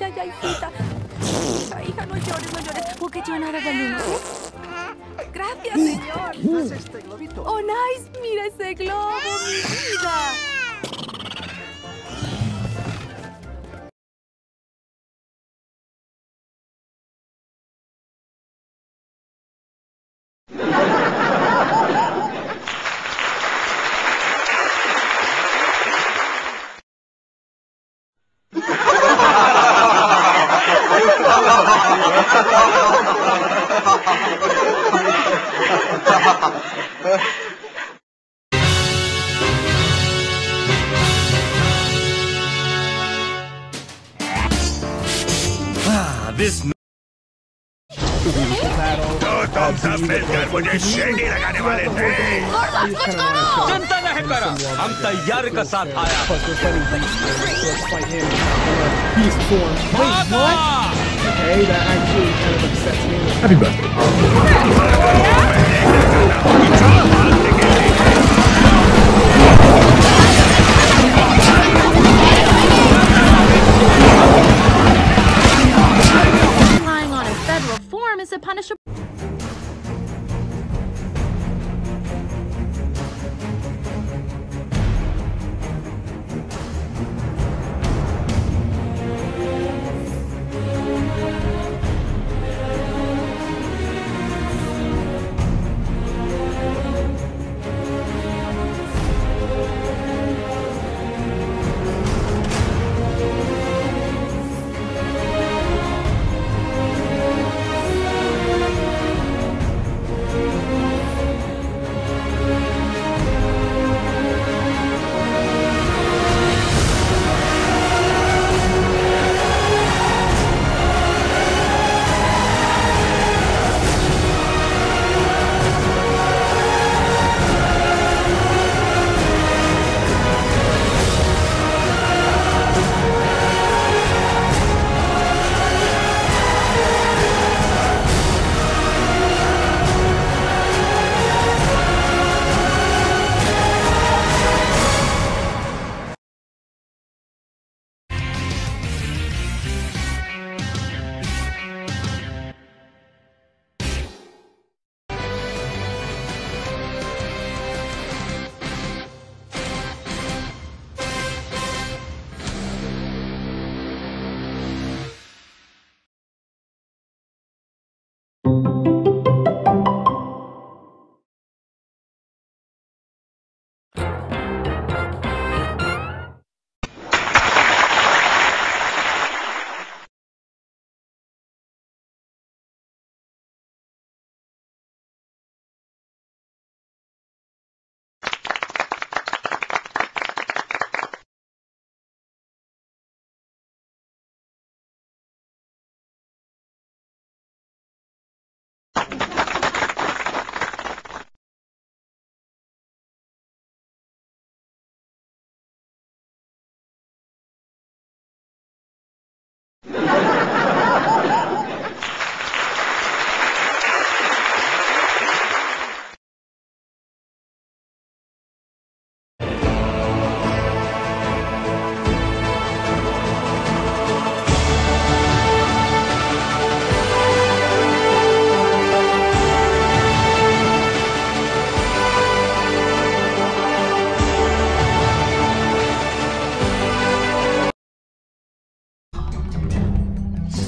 ay, ay, ay, hijita. Hija, hija, no llores, no llores. Get you another balloon, okay? Gracias, señor. ¿Qué es este globito? Oh, nice. Mira ese globo, mi vida. Beast. Let's fight him in a beast form. Wait, what? Okay, that actually kind of upsets me. Happy birthday.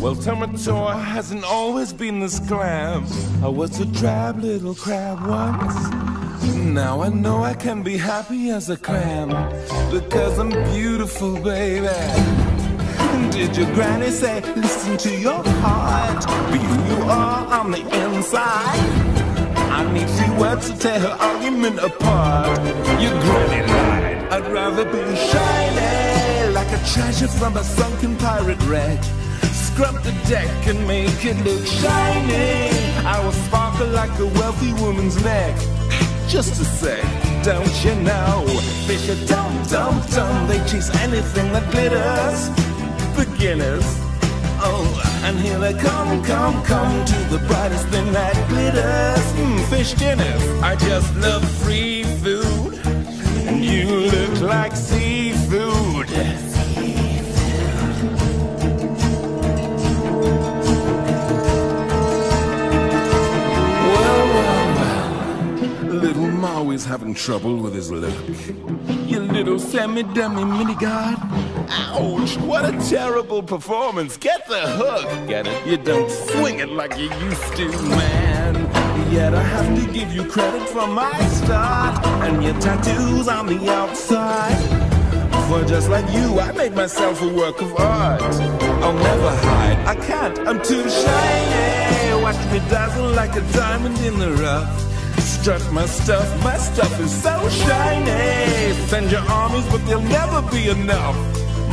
Well, Tamatoa hasn't always been this glam. I was a drab little crab once. Now I know I can be happy as a clam because I'm beautiful, baby. Did your granny say, listen to your heart? Be who you are on the inside. I need few words to tear her argument apart. Your granny lied. I'd rather be shiny like a treasure from a sunken pirate wreck. Scrub the deck and make it look shiny. I will sparkle like a wealthy woman's neck. Just a sec, don't you know? Fish are dumb, dumb, dumb. They chase anything that glitters. Beginners. Oh, and here they come, come, come to the brightest thing that glitters. Mm, fish dinners. I just love free food. And you look like seafood. Always having trouble with his look. You little semi-dummy mini-god. Ouch, what a terrible performance. Get the hook. Get it? You don't swing it like you used to, man. Yet I have to give you credit for my start and your tattoos on the outside. For just like you, I made myself a work of art. I'll never hide, I can't, I'm too shiny. Watch me dazzle like a diamond in the rough. Strut my stuff, my stuff is so shiny. Send your armies, but they'll never be enough.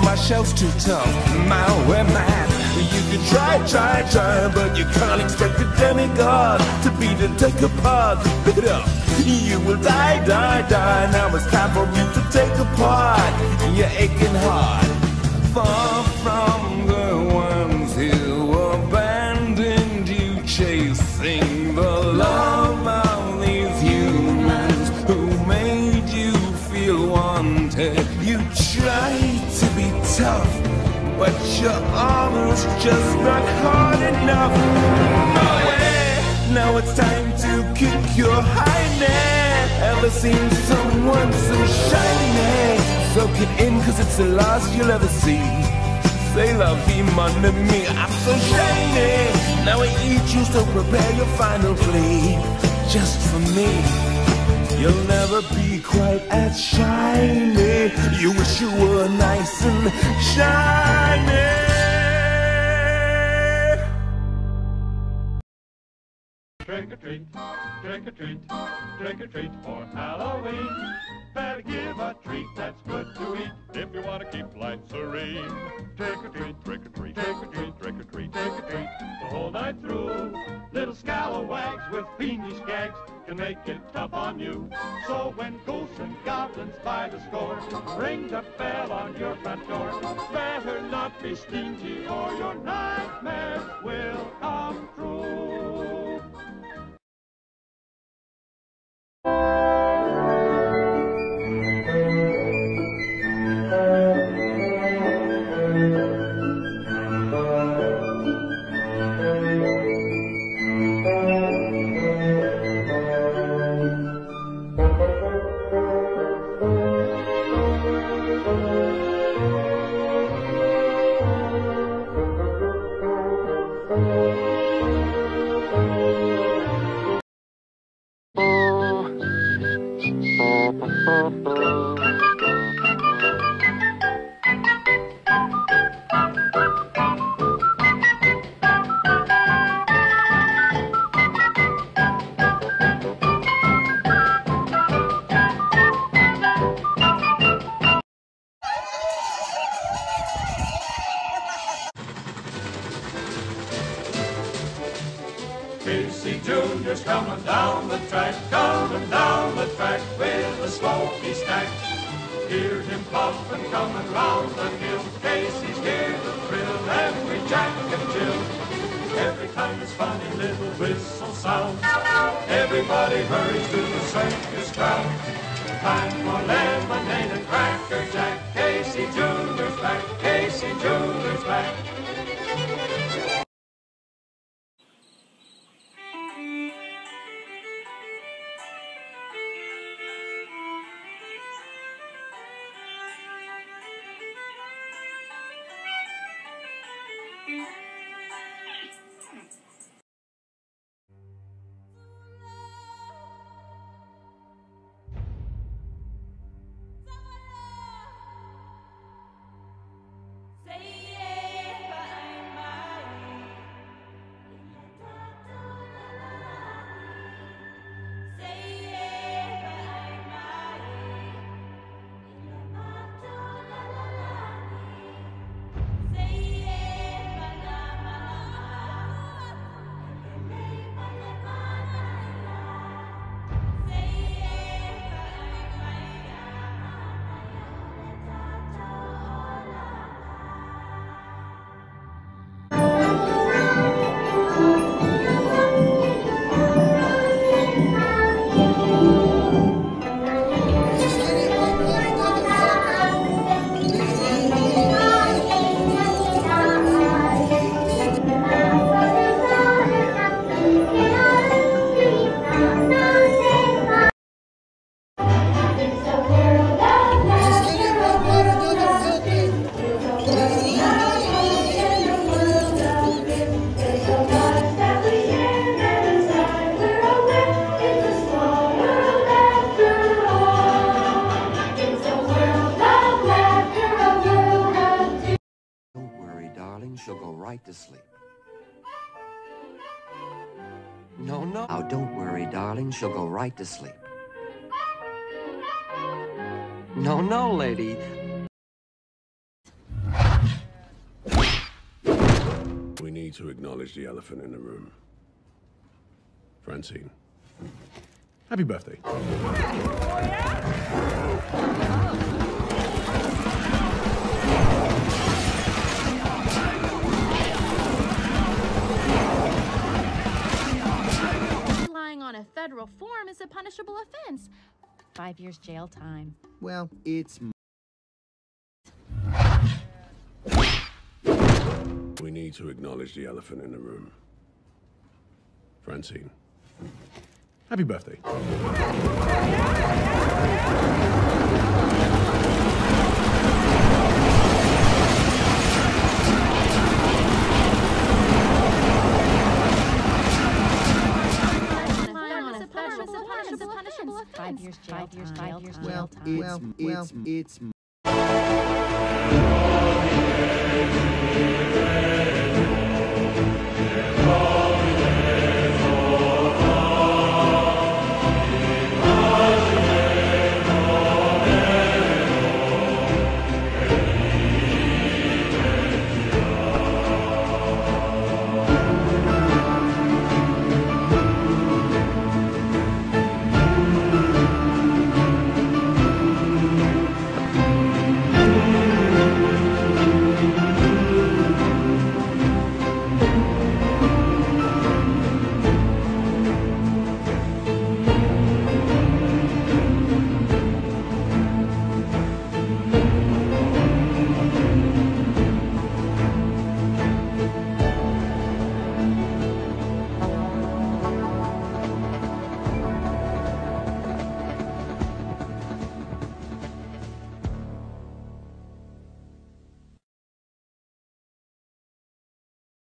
My shell's too tough, my we're mad. You can try, try, try, but you can't expect a demigod to beat and take apart. Pick it up. You will die, die, die. Now it's time for you to take apart your aching heart. Far your armor's just not hard enough. No way. Now it's time to kick your highness. Ever seen someone so shiny? Soak it in, cause it's the last you'll ever see. Say la vie, mon ami, I'm so shiny. Now I eat you, so prepare your final plea. Just for me. You'll never be quite as shiny. You wish you were nice and shiny. Trick or treat, trick or treat, trick or treat for Halloween. Better give a treat that's good to eat if you want to keep life serene. Trick or treat, trick or treat, trick or treat, trick or treat, trick or treat the whole night through. Little scalawags with fiendish gags can make it tough on you. So when ghosts and goblins by the score ring the bell on your front door, better not be stingy or your nightmares will come true. Hear him puffin' coming round the hill. Casey's here to thrill every jack and Jill. Every time this funny little whistle sounds, everybody hurries to the circus ground. Time for lemonade and cracker jack. Casey Jr.'s back, Casey Jr.'s back. To sleep. No, no. Oh, don't worry, darling. She'll go right to sleep. No, no, lady. We need to acknowledge the elephant in the room. Francine. Happy birthday. Lying on a federal form is a punishable offense. Five years jail time. Well, it's We need to acknowledge the elephant in the room. Francine. Happy birthday. Lying on a federal form is a punishable offense. Five years jail time. Five years well, jail it's time. well, it's it's